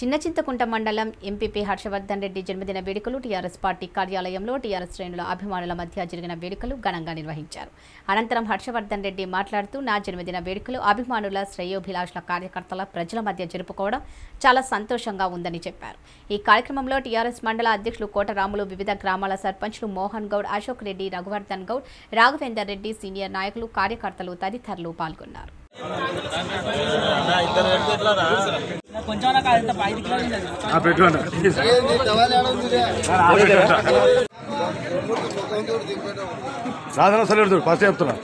చిన్న చింతకుంట మండలం ఎంపీపీ హర్షవర్ధన్ రెడ్డి జన్మదిన వేడుకలు టీఆర్ఎస్ పార్టీ కార్యాలయంలో టీఆర్ఎస్ శ్రేణుల అభిమానుల మధ్య జరిగిన వేడుకలు ఘనంగా నిర్వహించారు. అనంతరం హర్షవర్ధన్ రెడ్డి మాట్లాడుతూ నా జన్మదిన వేడుకలు అభిమానుల శ్రేయోభిలాషుల కార్యకర్తల ప్రజల మధ్య జరుపుకోవడం చాలా సంతోషంగా ఉందని చెప్పారు. ఈ కార్యక్రమంలో టీఆర్ఎస్ మండల అధ్యక్షులు కోటరాములు వివిధ గ్రామాల సర్పంచ్లు మోహన్ గౌడ్ అశోక్ రెడ్డి రఘువర్ధన్ గౌడ్ రాఘవేందర్ రెడ్డి సీనియర్ నాయకులు కార్యకర్తలు తదితరులు పాల్గొన్నారు. సాధన సరే ఫస్ట్ చెప్తున్నా.